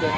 Come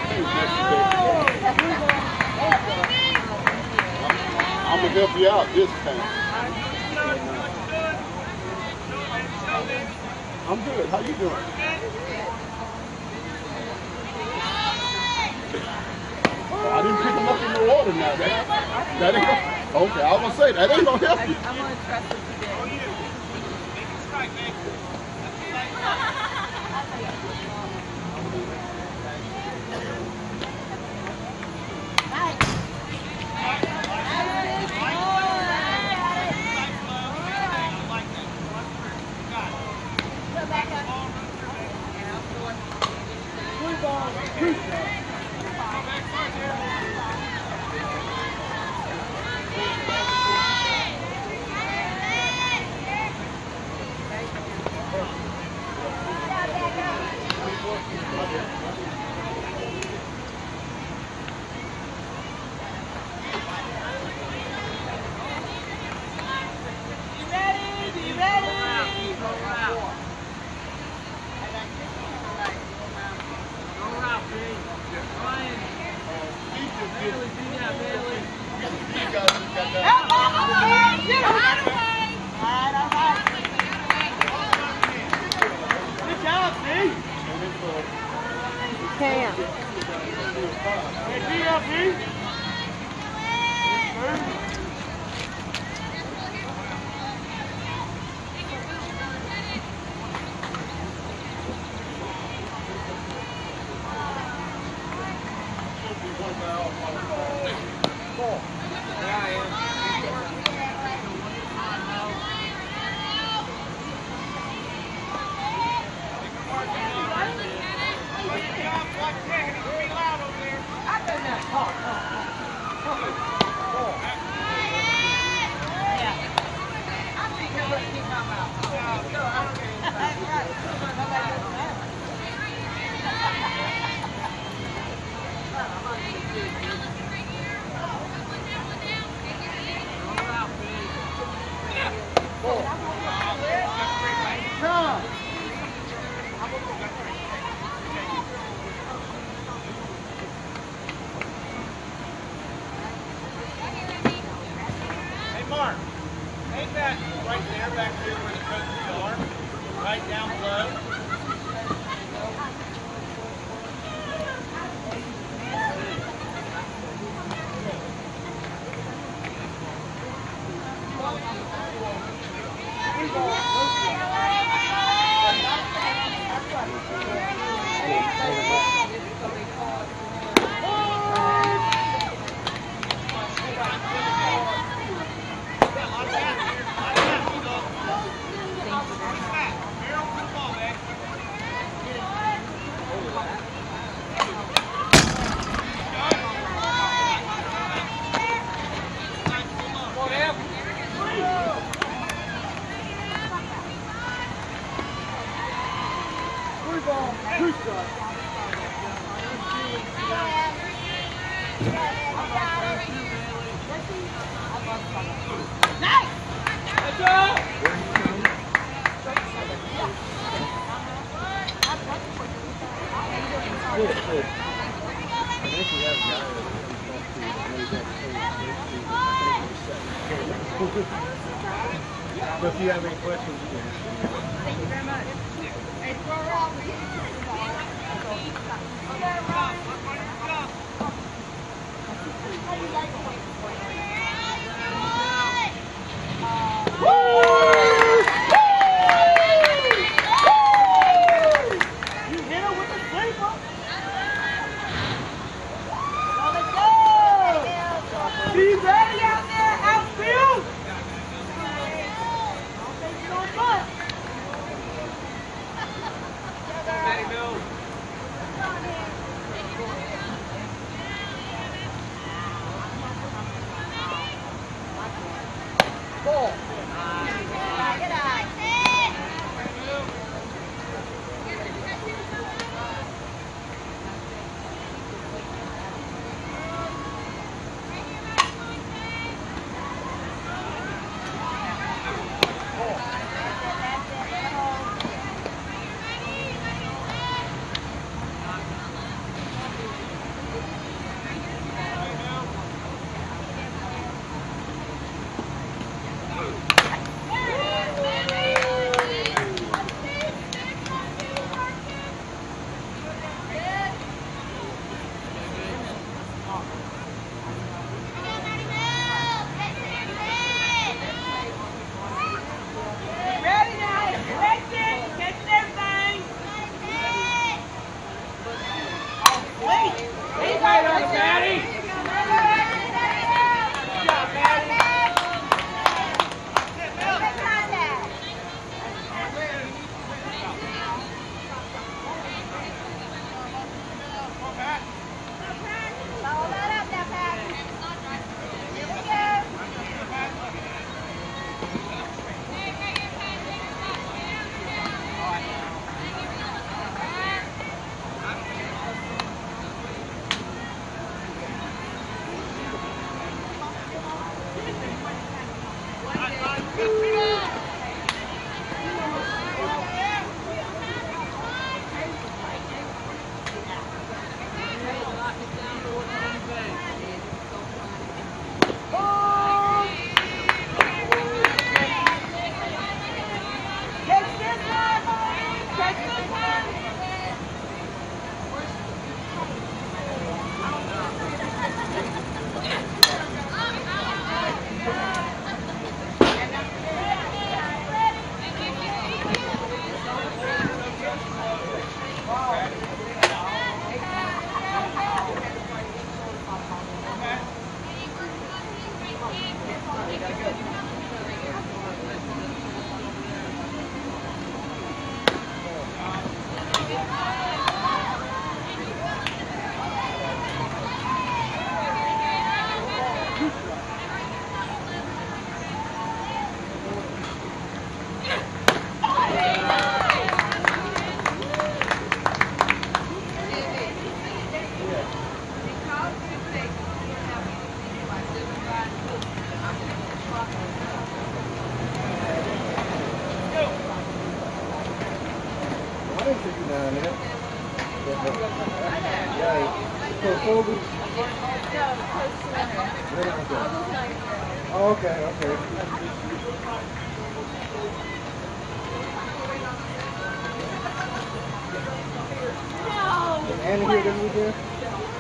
Anna here, Anna here?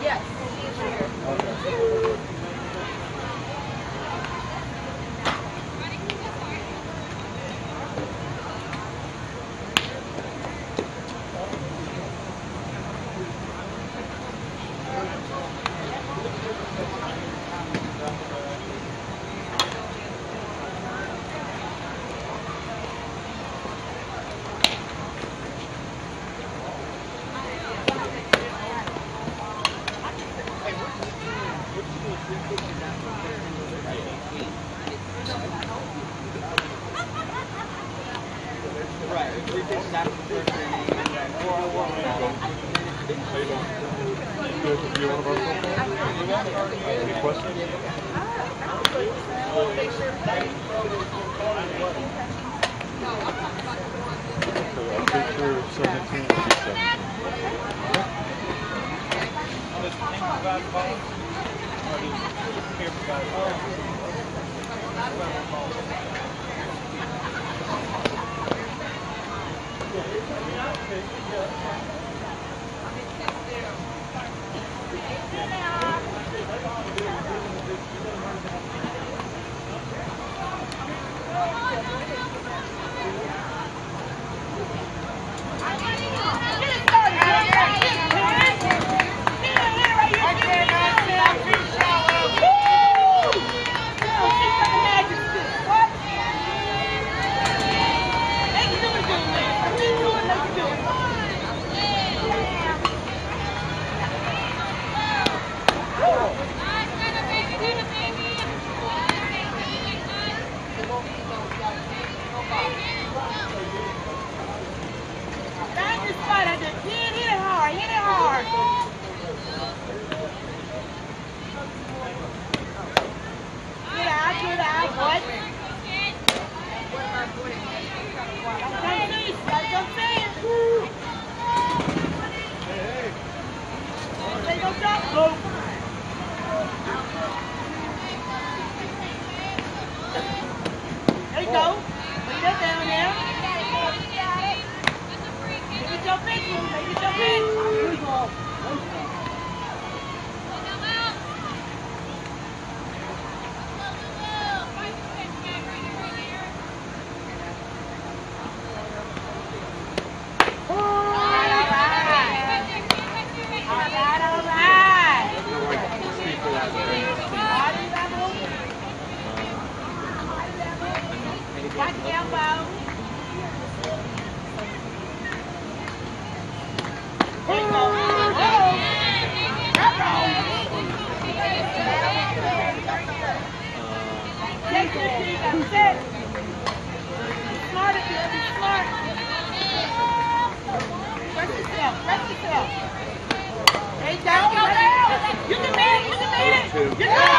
Yes, she's here. Okay. Yeah!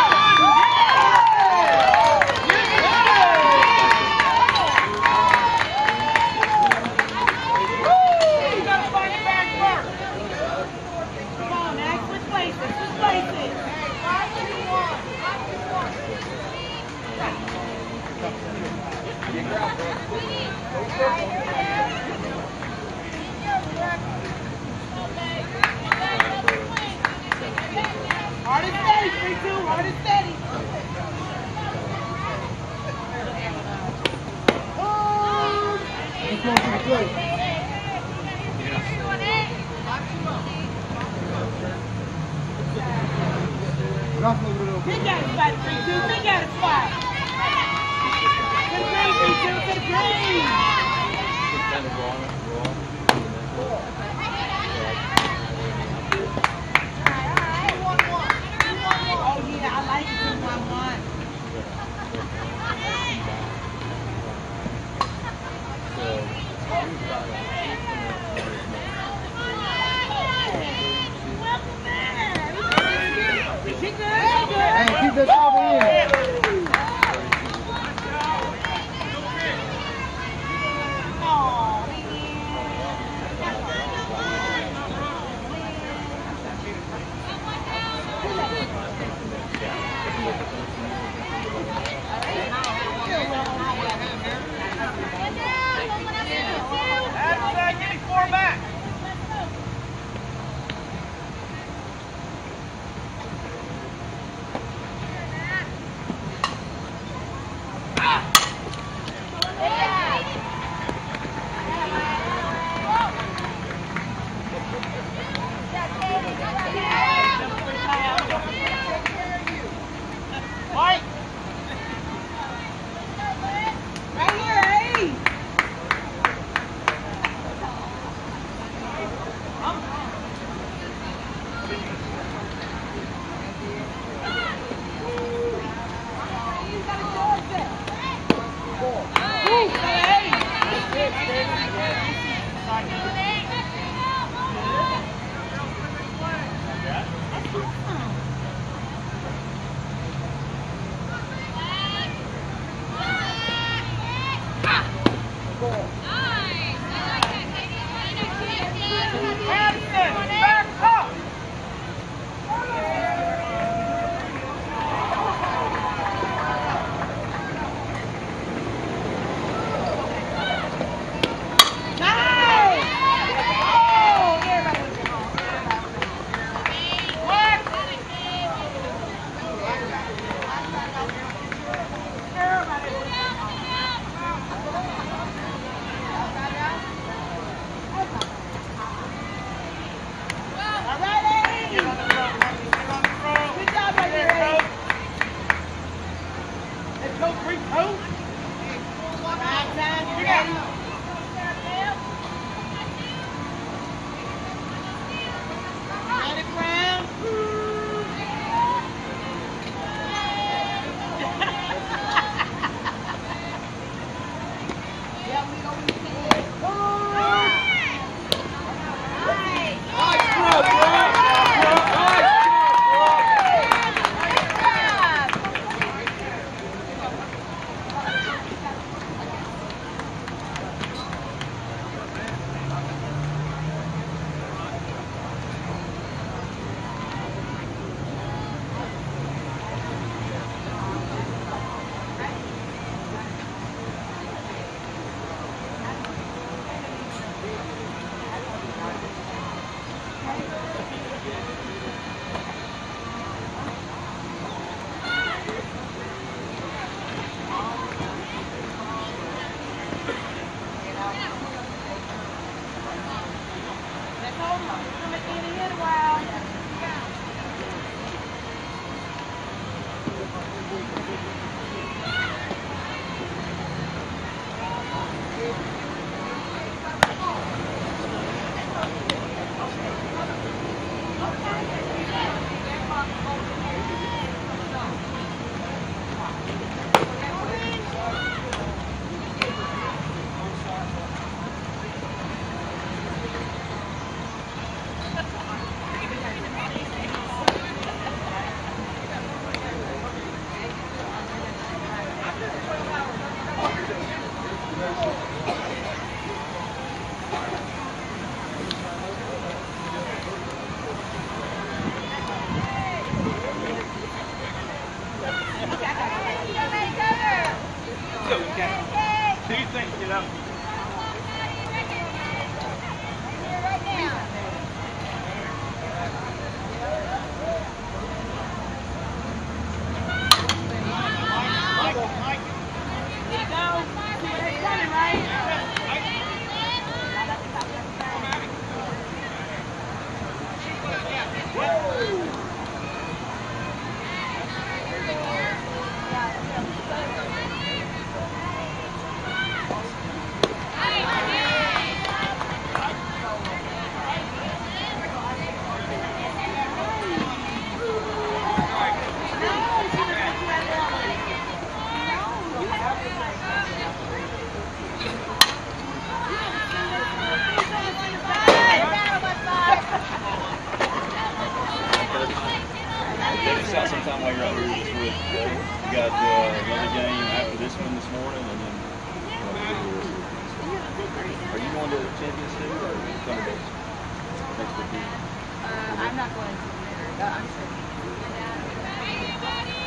Big at it, three, two. Big at it, five. To green, to the green.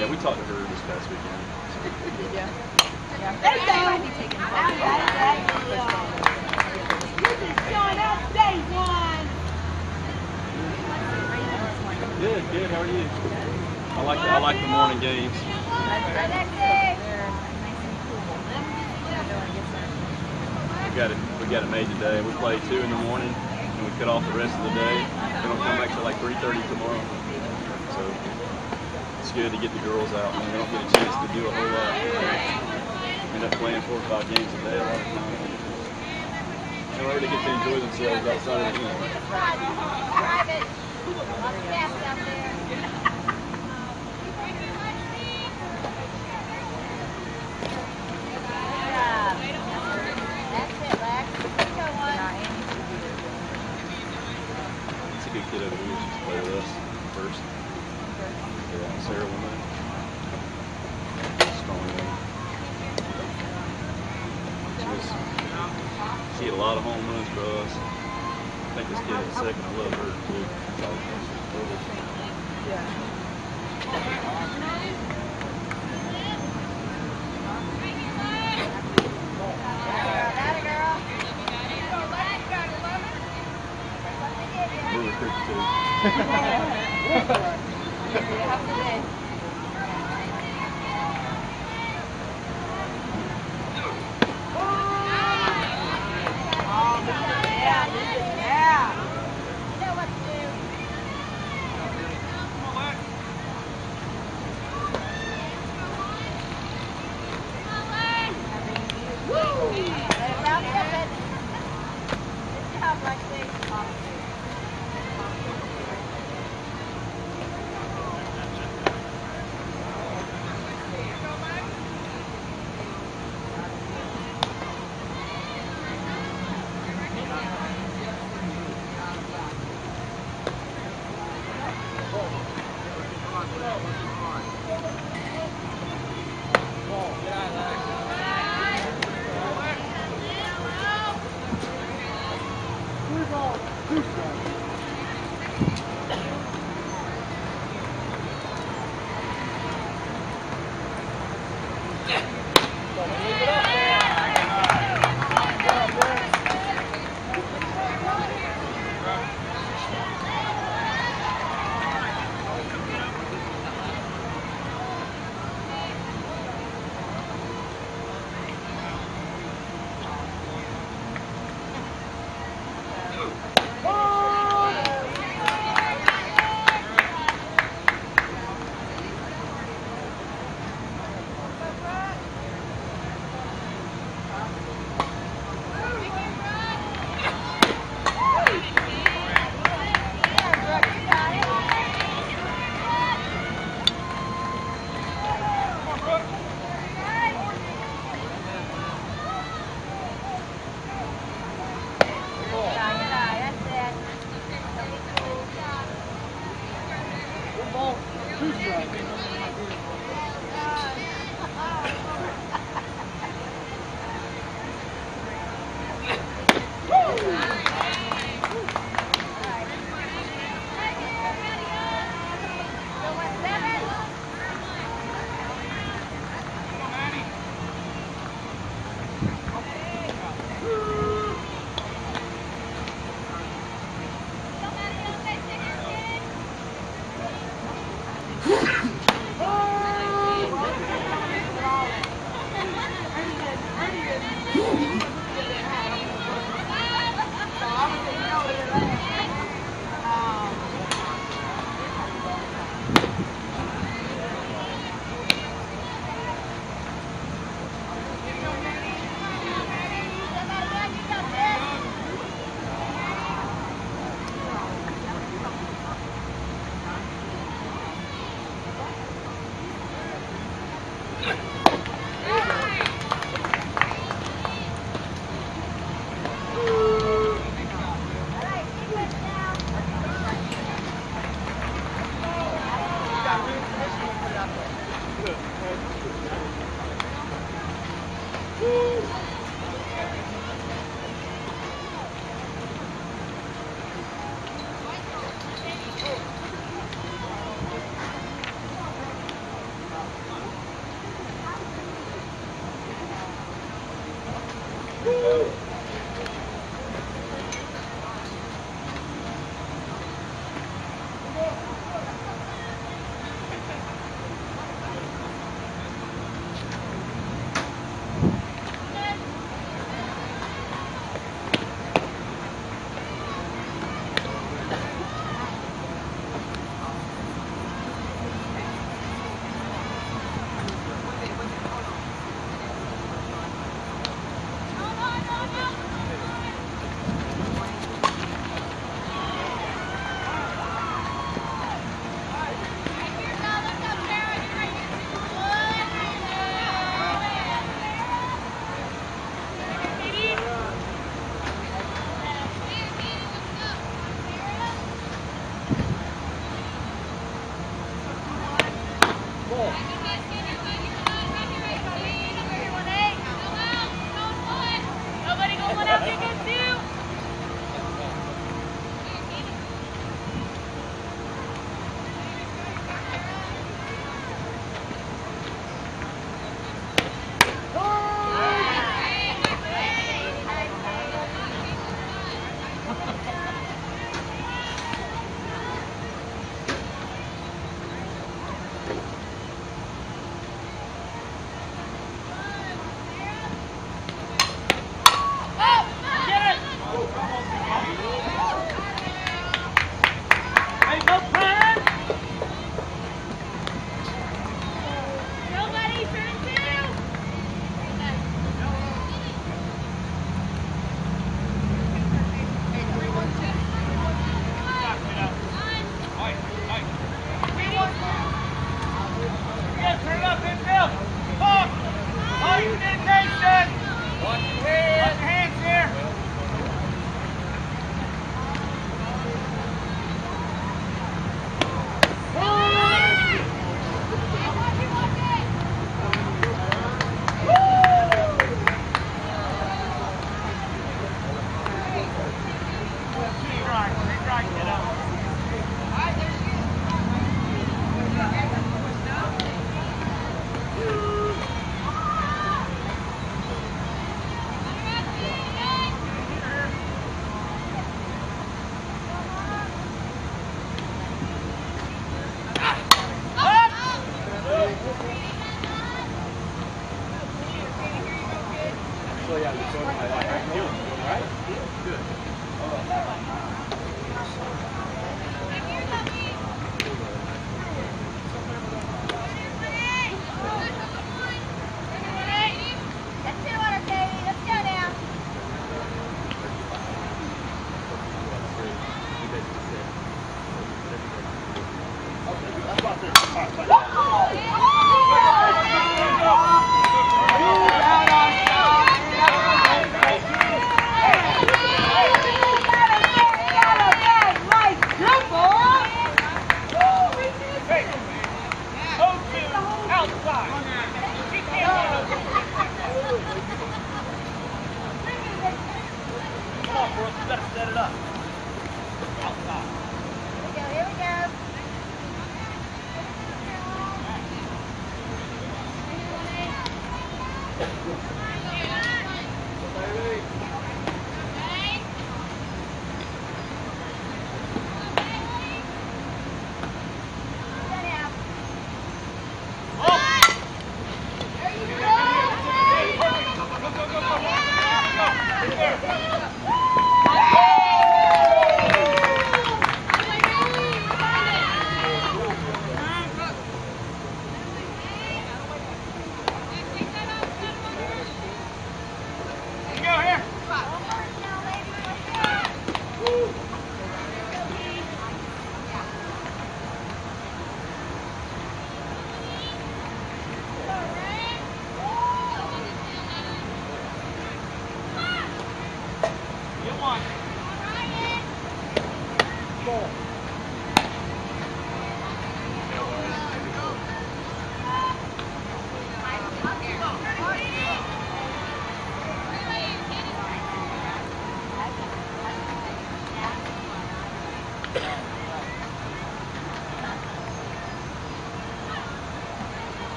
Yeah, we talked to her this past weekend. Yeah. Yeah. There you go. I might be taking I like that. Showing up day one. Good, good. How are you? I like the, I like the morning games. We got it we got it made today. We play two in the morning and we cut off the rest of the day. They don't come back till like 3:30 tomorrow. So it's good to get the girls out. Man. They don't get a chance to do a whole lot. End up playing four or five games a day a lot of times. In order to get to enjoy themselves outside of the game. Private. Lots out kid over here. She's played with us. Woman. Strong. She hit a lot of home runs for us. I think this kid is second. I love her too. Yeah. That girl.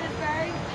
You got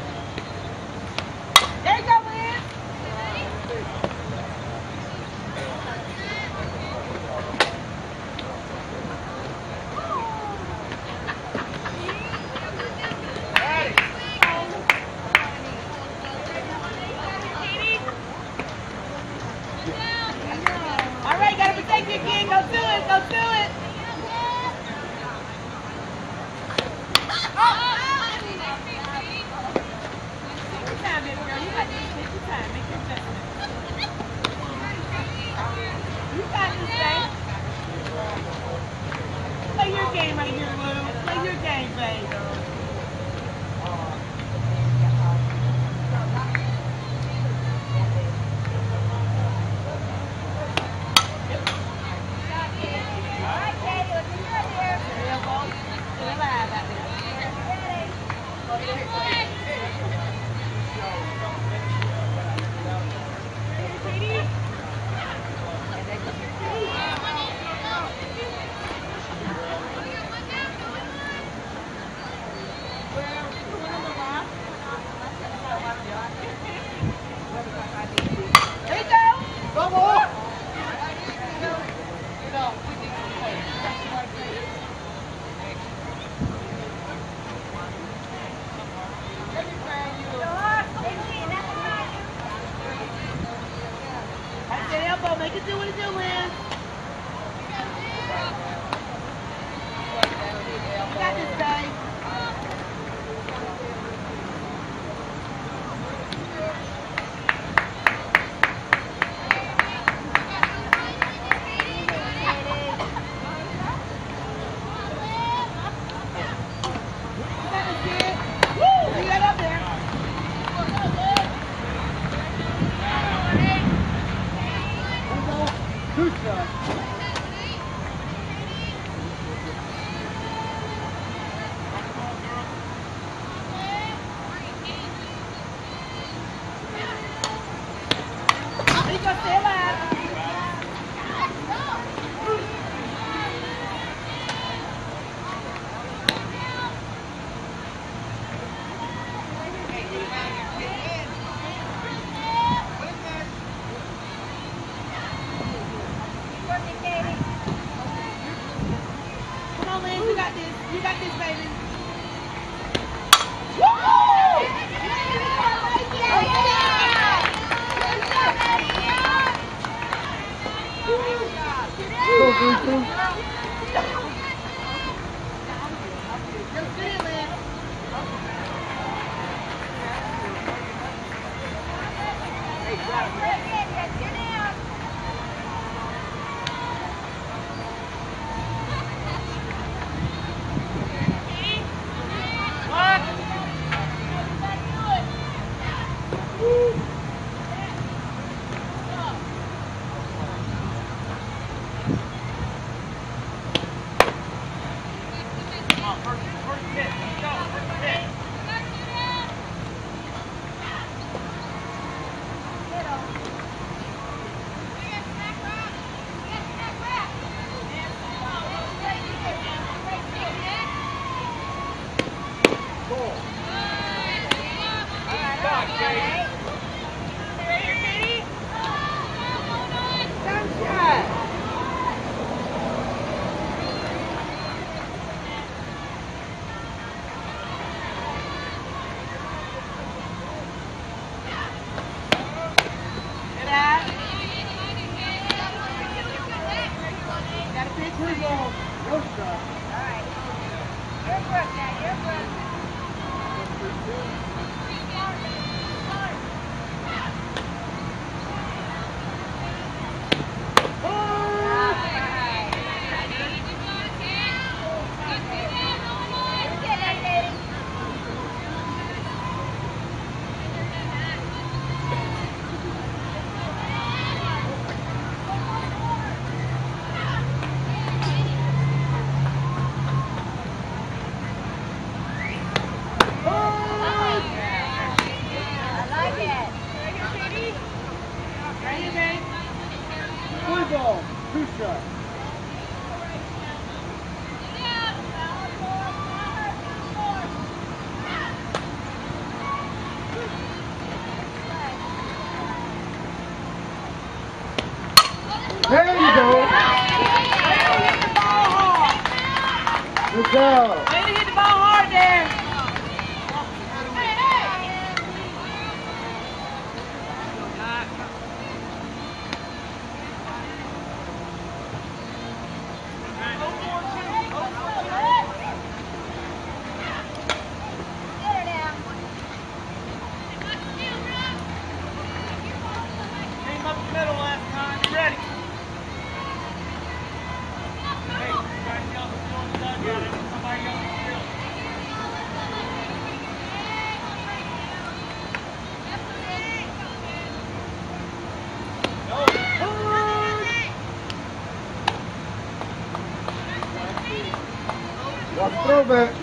Throw back.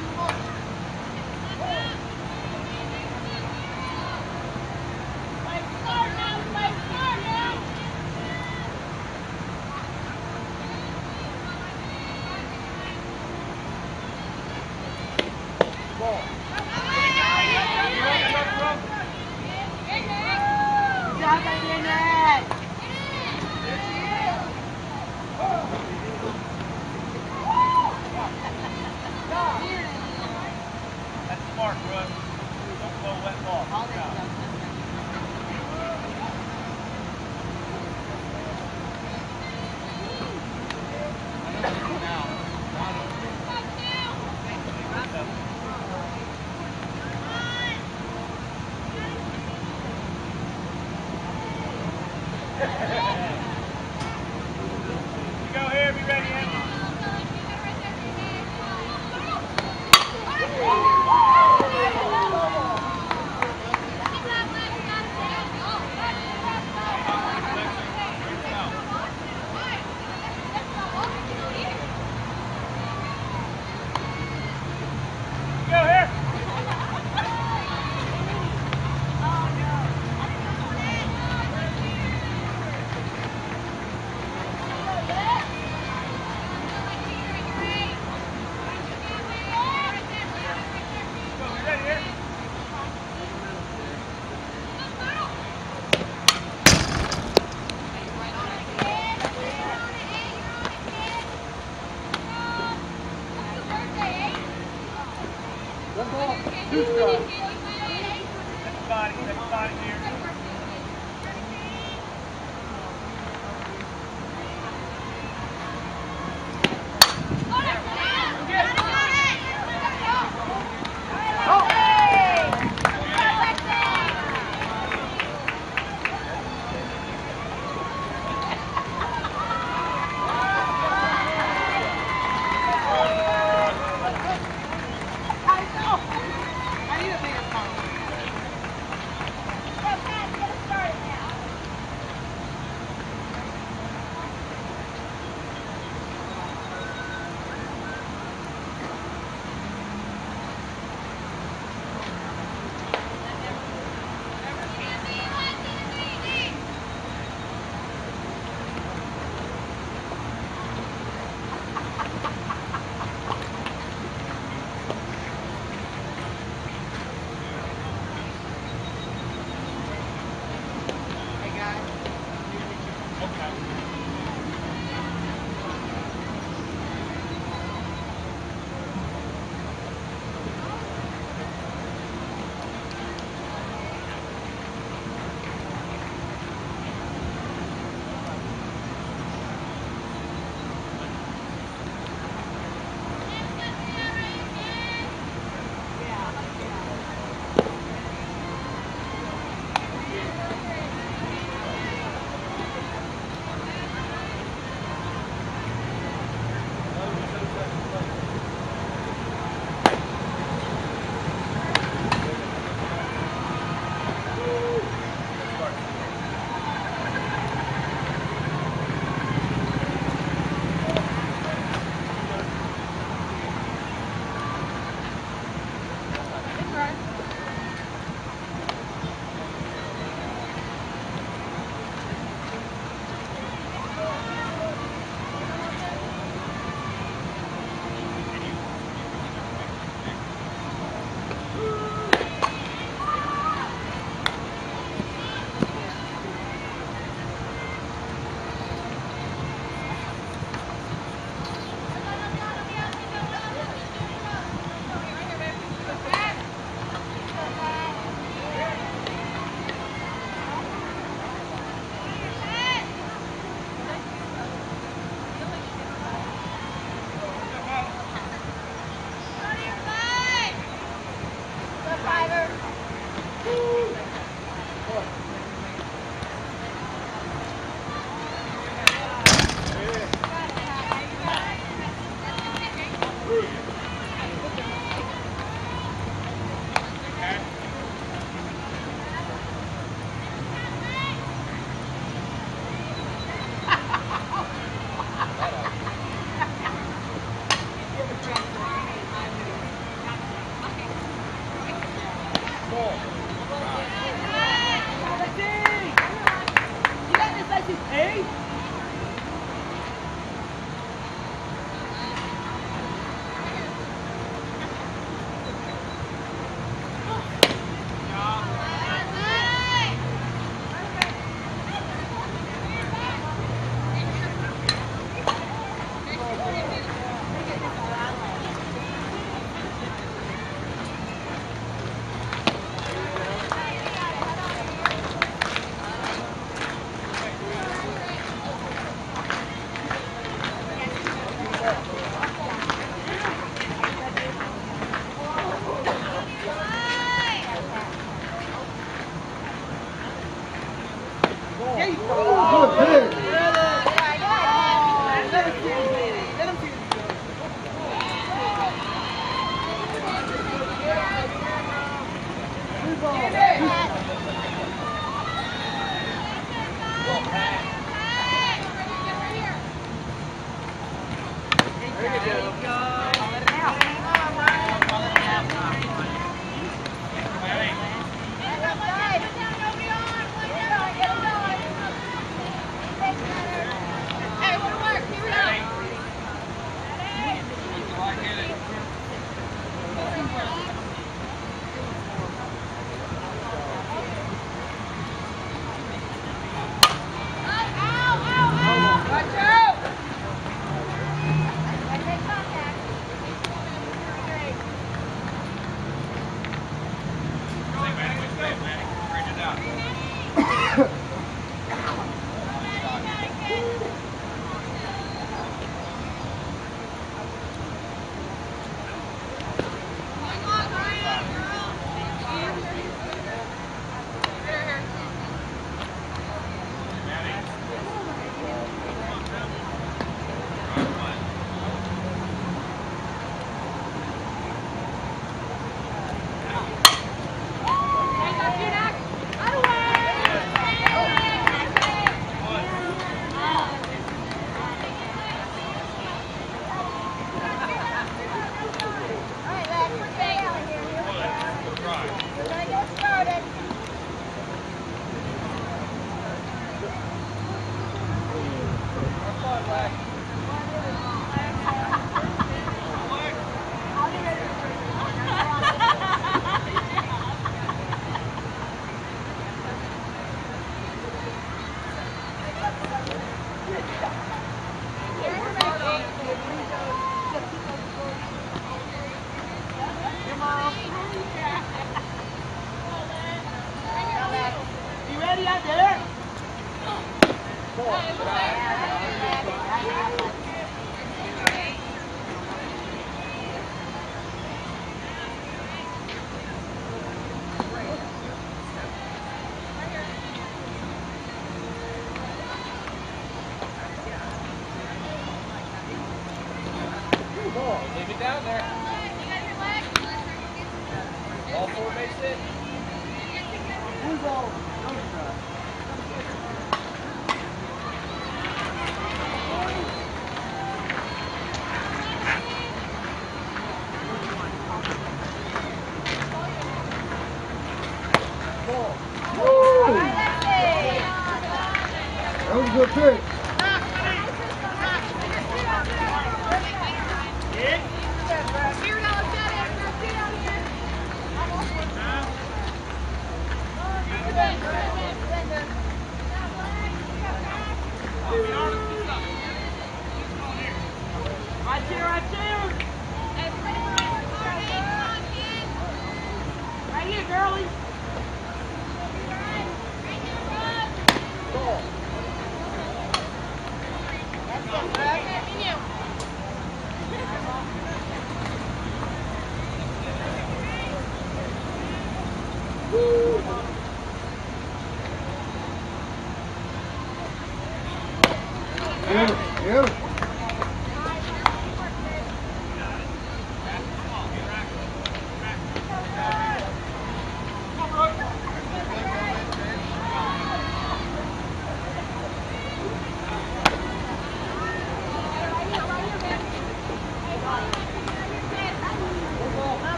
Good job, baby, in that. That's smart,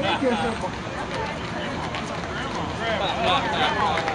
Grandma, grandma.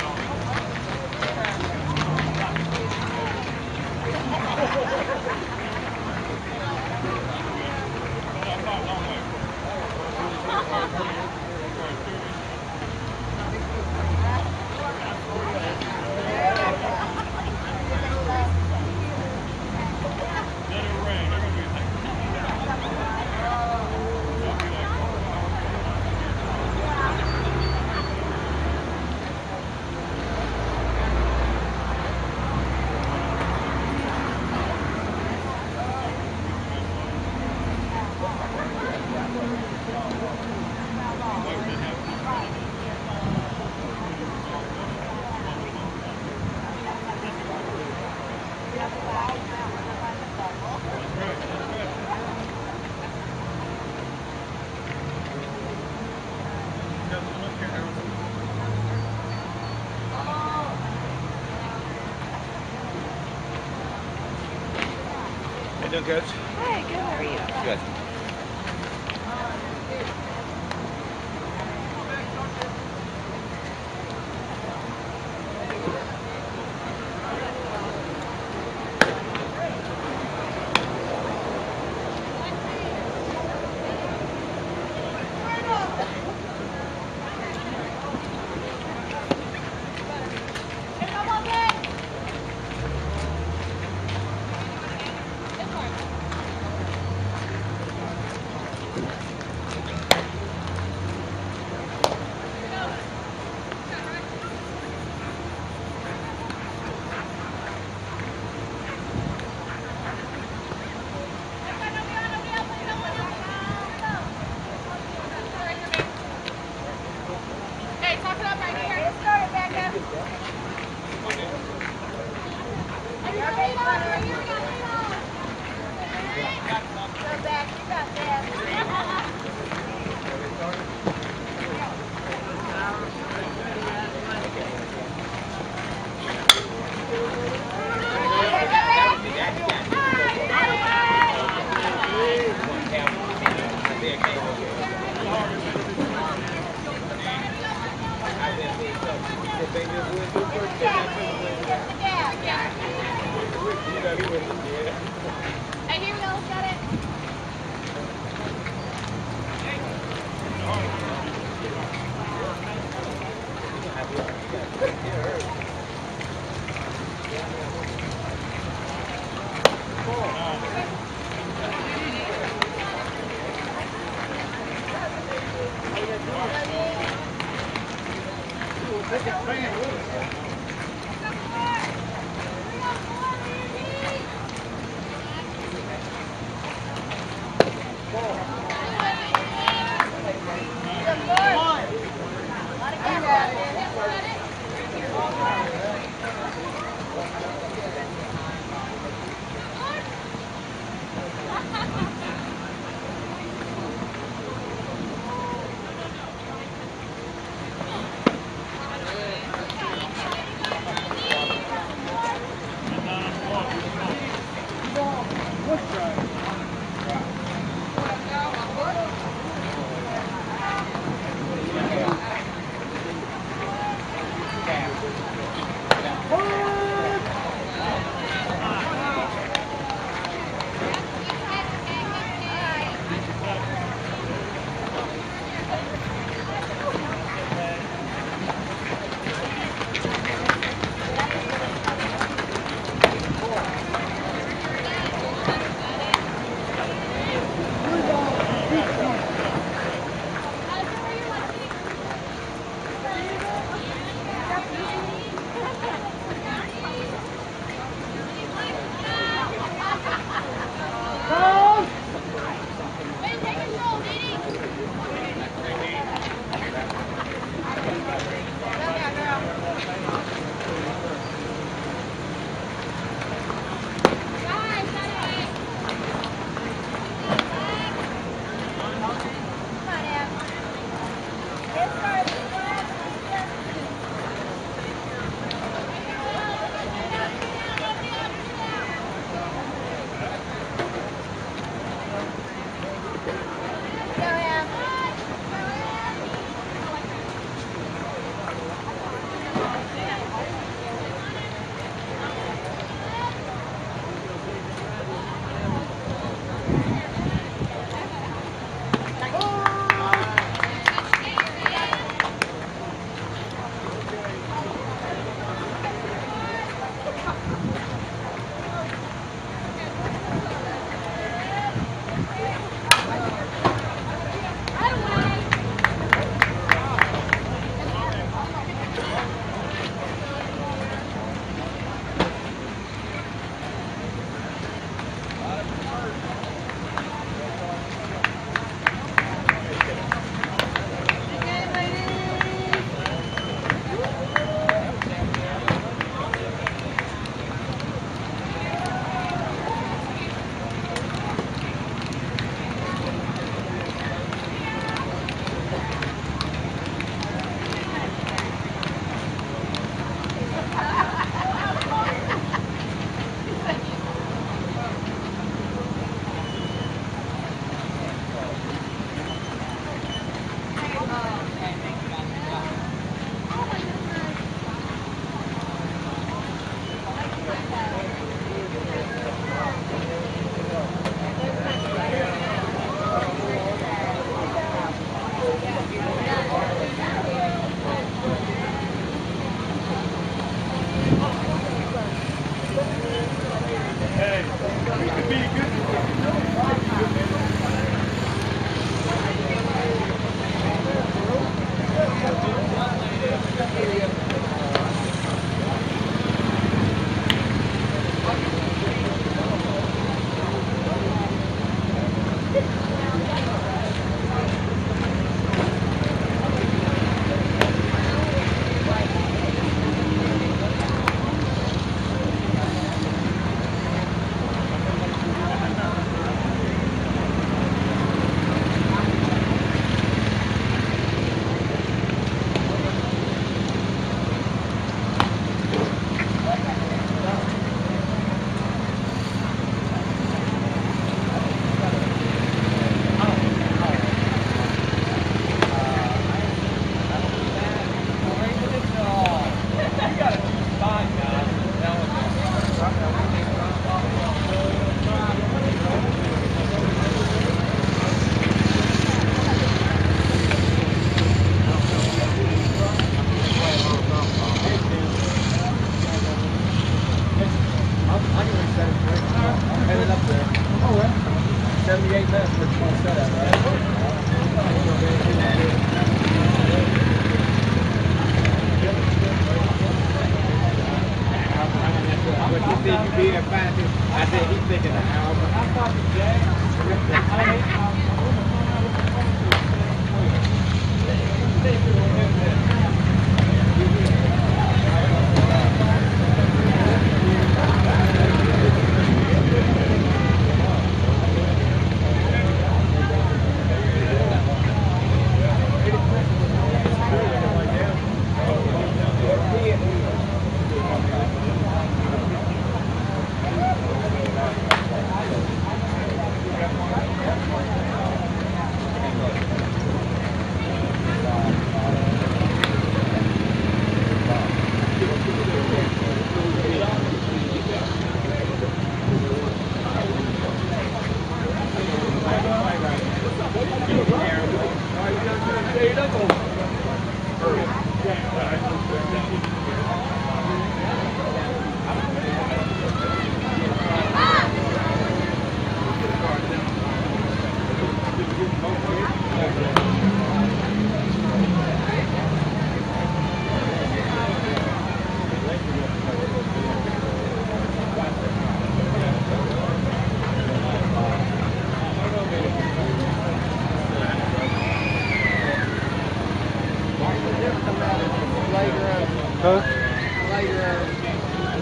Huh?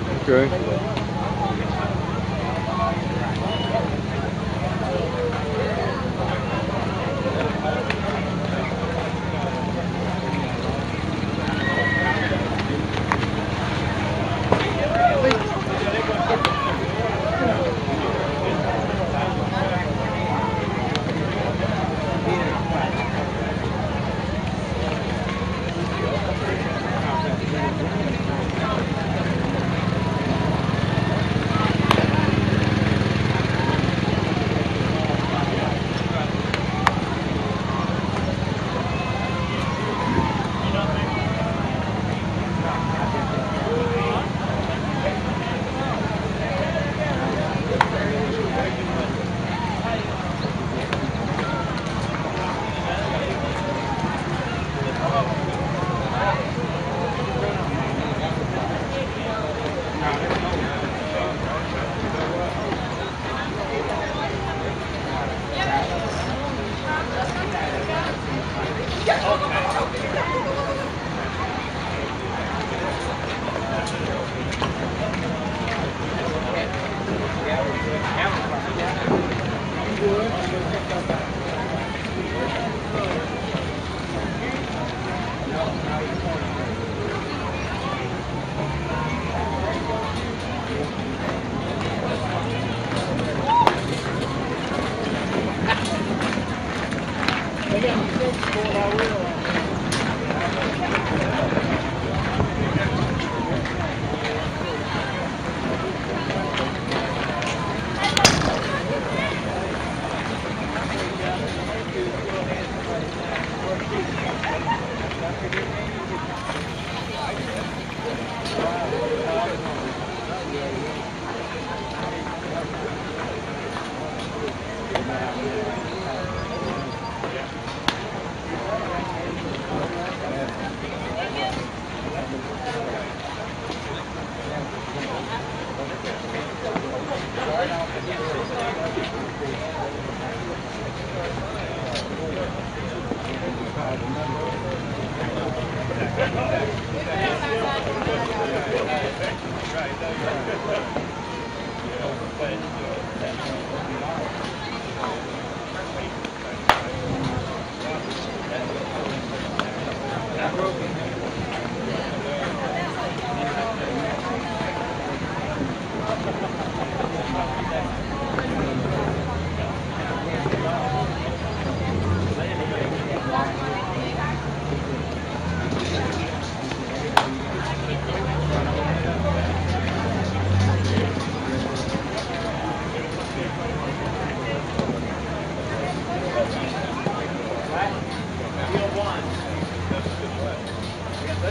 Okay.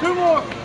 Two more.